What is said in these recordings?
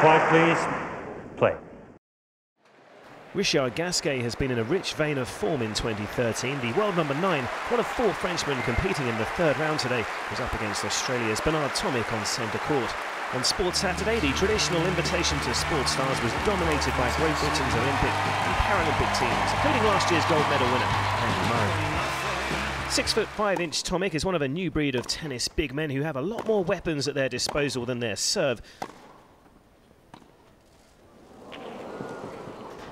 Quiet, please. Play. Richard Gasquet has been in a rich vein of form in 2013. The world number nine, one of four Frenchmen competing in the third round today, was up against Australia's Bernard Tomic on centre court. On Sports Saturday, the traditional invitation to sports stars was dominated by Great Britain's Olympic and Paralympic teams, including last year's gold medal winner, Andy Murray. Six foot five inch Tomic is one of a new breed of tennis big men who have a lot more weapons at their disposal than their serve.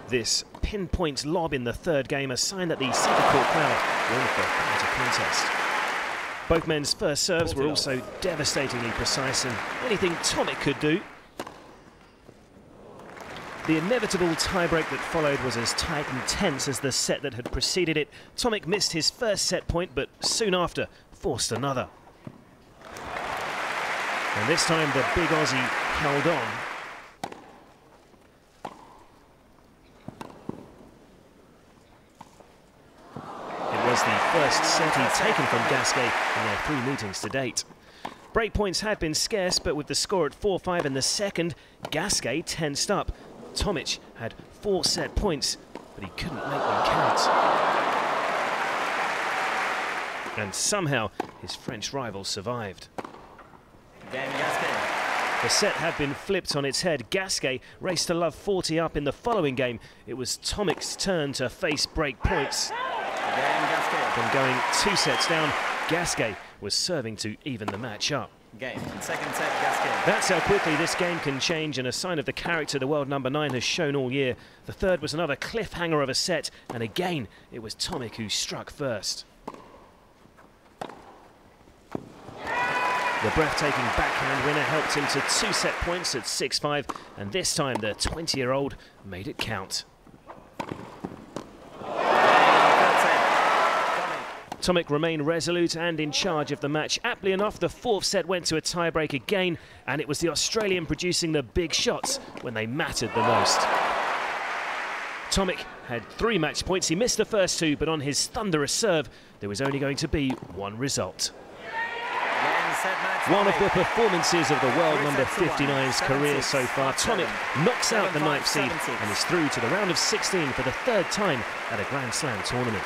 This pinpoint lob in the third game, a sign that the centre court crowd in for quite a contest. Both men's first serves were also devastatingly precise, and anything Tomic could do. The inevitable tiebreak that followed was as tight and tense as the set that had preceded it. Tomic missed his first set point, but soon after forced another. And this time the big Aussie held on was the first set he'd taken from Gasquet in their three meetings to date. Breakpoints had been scarce, but with the score at 4-5 in the second, Gasquet tensed up. Tomic had four set points, but he couldn't make them count. And somehow, his French rival survived. The set had been flipped on its head. Gasquet raced to love 40 up in the following game. It was Tomic's turn to face break points. From going two sets down, Gasquet was serving to even the match up. Game. second set, Gasquet. That's how quickly this game can change and a sign of the character the world number nine has shown all year. The third was another cliffhanger of a set, and again, it was Tomic who struck first. The breathtaking backhand winner helped him to two set points at 6-5, and this time the 20-year-old made it count. Tomic remained resolute and in charge of the match. Aptly enough, the fourth set went to a tiebreak again, and it was the Australian producing the big shots when they mattered the most. Tomic had three match points. He missed the first two, but on his thunderous serve, there was only going to be one result. One of the performances of the world number 59's career so far. Tomic knocks out the ninth seed and is through to the round of 16 for the third time at a Grand Slam tournament.